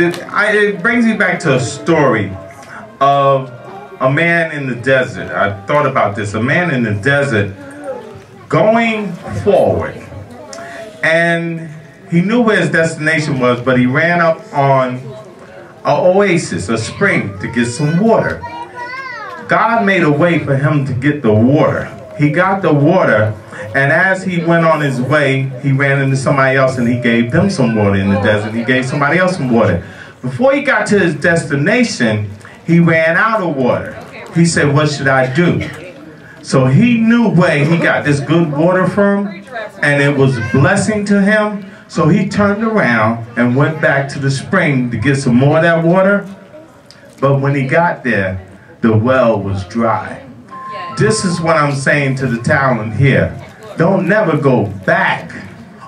it, brings me back to a story of a man in the desert. I thought about this. A man in the desert going forward. And he knew where his destination was, but he ran up on an oasis, a spring, to get some water. God made a way for him to get the water. He got the water, and as he went on his way, he ran into somebody else and he gave them some water in the desert. He gave somebody else some water. Before he got to his destination, he ran out of water. He said, What should I do? So he knew where he got this good water from, and it was a blessing to him. So he turned around and went back to the spring to get some more of that water. But when he got there, the well was dry. This is what I'm saying to the talent here. Don't never go back.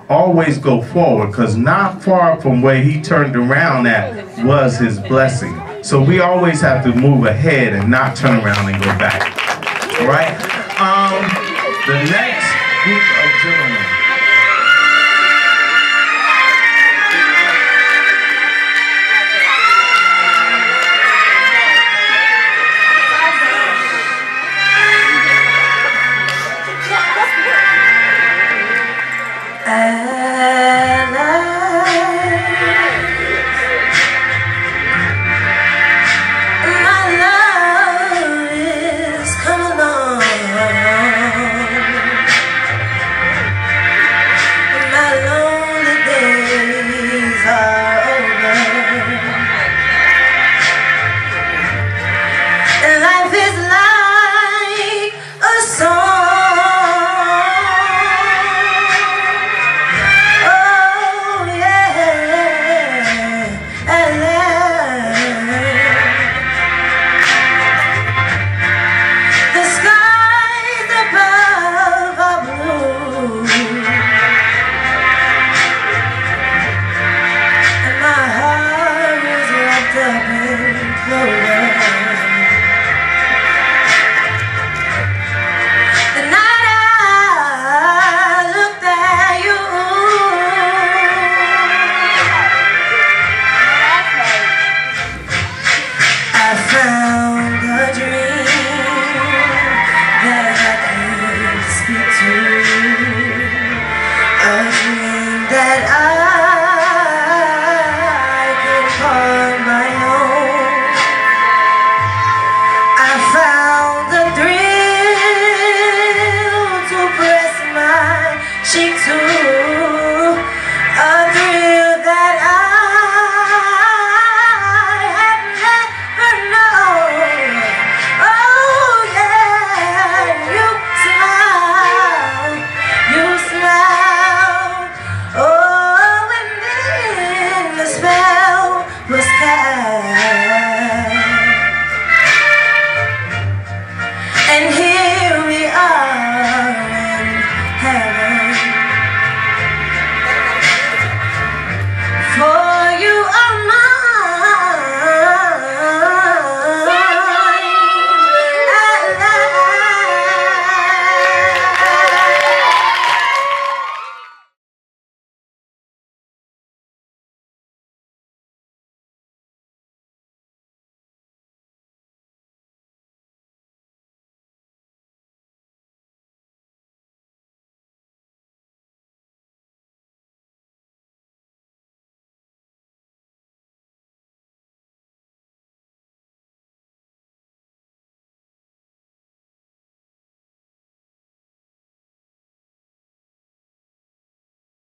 Always go forward because not far from where he turned around at was his blessing. So we always have to move ahead and not turn around and go back. All right? Um, the next group of gentlemen.